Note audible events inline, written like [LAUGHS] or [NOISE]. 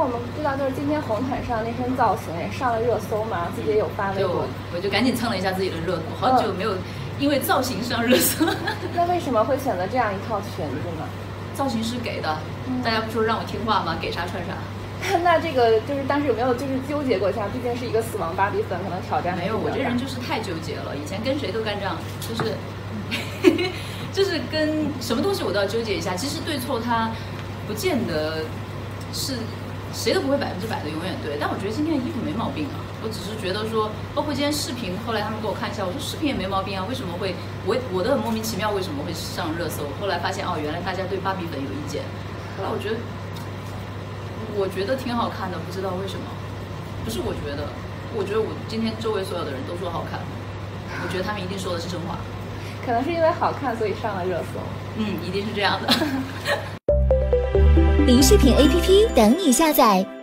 那我们知道，就是今天红毯上那身造型也上了热搜嘛，自己也有发微博。我就赶紧蹭了一下自己的热度，好久没有因为造型上热搜。[LAUGHS] 那为什么会选择这样一套裙子呢？造型师给的，大家不说让我听话吗？给啥穿啥。[LAUGHS] 那这个就是当时有没有就是纠结过一下？毕竟是一个死亡芭比粉，可能挑战没有。我这人就是太纠结了，以前跟谁都干仗，就是 [LAUGHS] 就是跟什么东西我都要纠结一下。其实对错它不见得是谁都不会百分之百的永远对。但我觉得今天的衣服没毛病啊。我只是觉得说，包括今天视频，后来他们给我看一下，我说视频也没毛病啊。为什么会我我都很莫名其妙为什么会上热搜？后来发现哦，原来大家对芭比粉有意见。后来我觉得。我觉得挺好看的，不知道为什么。不是我觉得，我觉得我今天周围所有的人都说好看，我觉得他们一定说的是真话。可能是因为好看，所以上了热搜。嗯，一定是这样的。[LAUGHS] 零视频 A P P 等你下载。